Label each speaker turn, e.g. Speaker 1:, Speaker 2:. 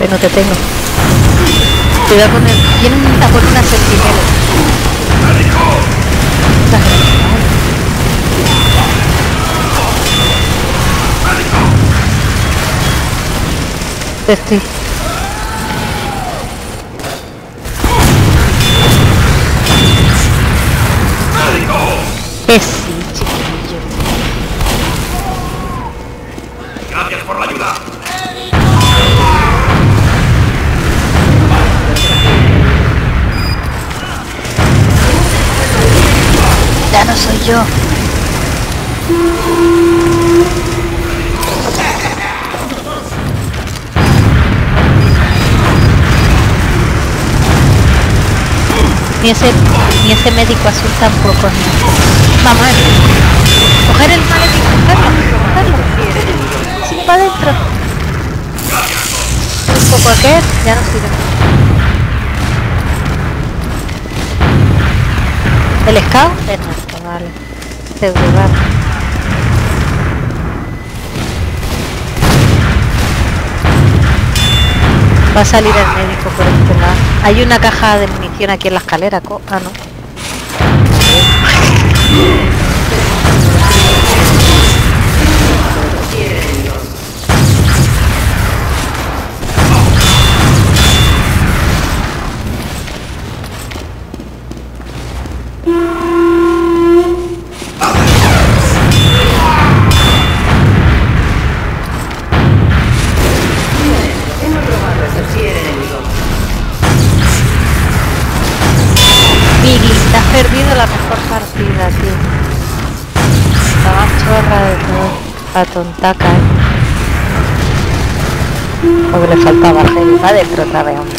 Speaker 1: Pero no te tengo. Cuidado con el... Viene un por una sentinela. Estoy. Ya no soy yo. Ni ese, ni ese médico azul tampoco. Ver. Coger el maletín, cogerlo, cogerlo. Sí, para adentro. Un poco aquel, ya no sirve. ¿El scout? Vale. Pseudo, vale. Va a salir el médico por este lado. Hay una caja de munición aquí en la escalera. co- Ah, no. Perdido la mejor partida, tío. La más chorra de todo. La tontaca, eh. Le faltaba heavy. Va dentro otra vez, hombre.